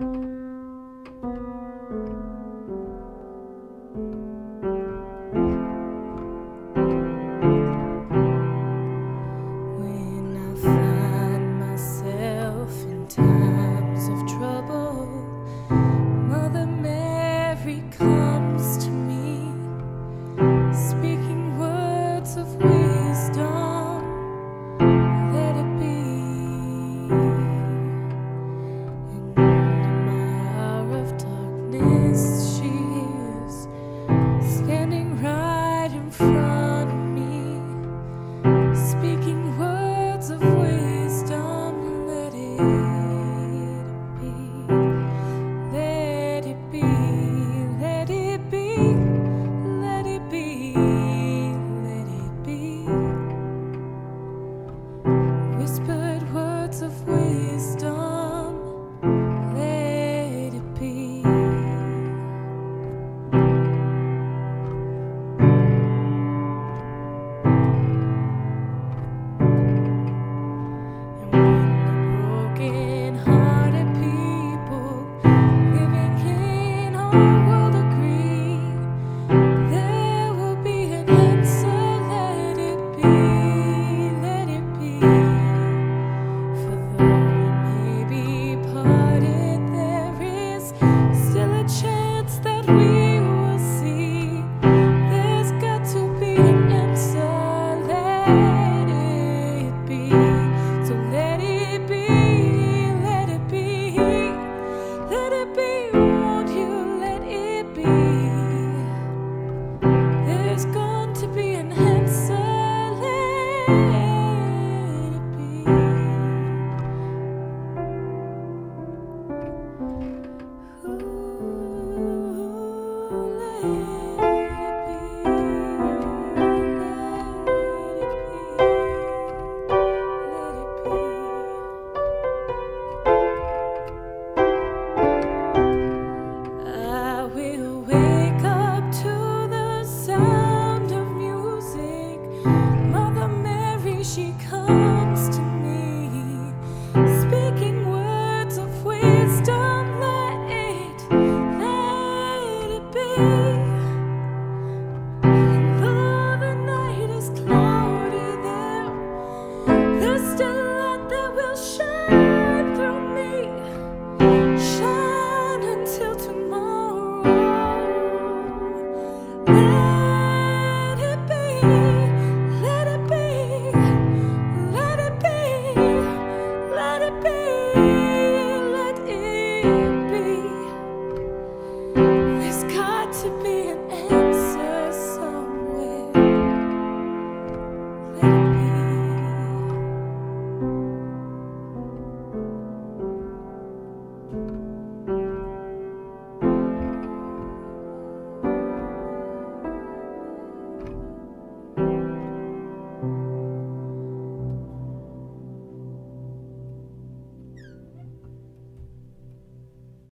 you she comes.